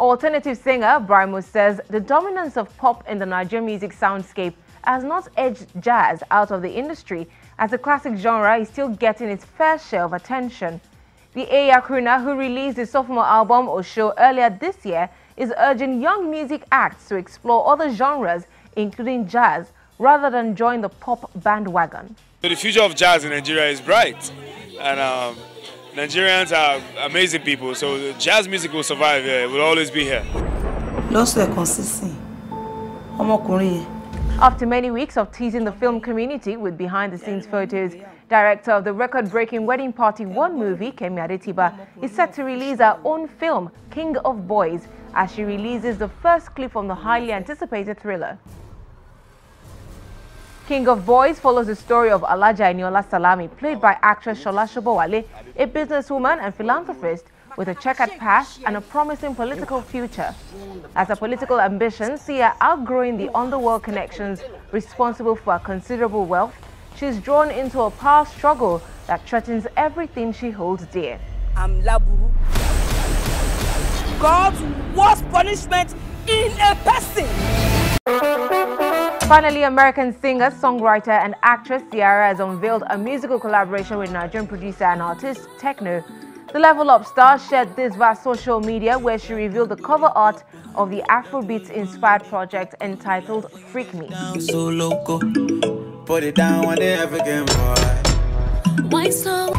Alternative singer Brymo says the dominance of pop in the Nigerian music soundscape has not edged jazz out of the industry as the classic genre is still getting its fair share of attention. The Aya crooner who released his sophomore album Osho earlier this year is urging young music acts to explore other genres including jazz rather than join the pop bandwagon. The future of jazz in Nigeria is bright and um, Nigerians are amazing people, so jazz music will survive here. It will always be here. After many weeks of teasing the film community with behind-the-scenes photos, director of the record-breaking Wedding Party 1 movie, Kemi Adetiba, is set to release her own film, King of Boys, as she releases the first clip from the highly anticipated thriller. King of Boys follows the story of Alhaja Eniola Salami, played by actress Shola Sobowale, a businesswoman and philanthropist with a checkered past and a promising political future. As her political ambitions see her outgrowing the underworld connections responsible for her considerable wealth, she's drawn into a power struggle that threatens everything she holds dear. I'm Laburu. God's worst punishment in a person. Finally, American singer, songwriter, and actress Ciara has unveiled a musical collaboration with Nigerian producer and artist Tekno. The Level Up star shared this via social media where she revealed the cover art of the Afrobeats inspired project entitled Freak Me. So local, put it down on the African boy. So?